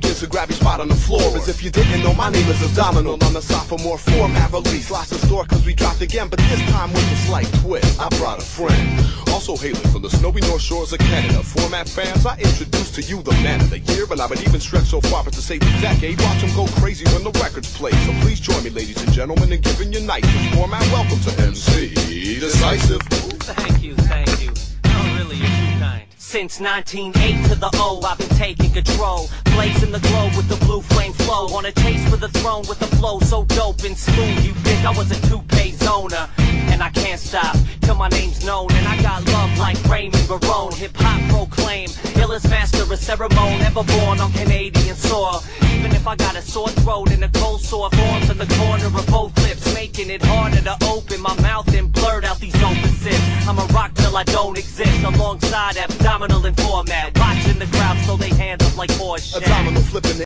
to grab your spot on the floor. As if you didn't know, my name is Abdominal on the sophomore format release. Lost the store cause we dropped again, but this time with a slight twist. I brought a friend. Also hailing from the snowy north shores of Canada. Format fans, I introduce to you the man of the year, but I would even stretch so far as to say the decade. Watch him go crazy when the records play. So please join me, ladies and gentlemen, in giving your night. Format, welcome to MC D-Sisive. Since 1908 to the O, I've been taking control. Blazing the globe with the blue flame flow. On a chase for the throne with the flow so dope and smooth. You think I was a two-pay zoner. And I can't stop till my name's known. And I got love like Raymond Barone. Hip hop proclaim. Illest master of ceremony. Ever born on Canadian soil. Even if I got a sore throat and a cold sore forms in the corner of both lips. Making it harder to open my mouth and blurt out these open sips. I'm a rock till I don't exist. Alongside abdominal and format. Watching the crowd so they hands up like horse shit. Abdominal flipping